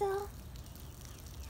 though.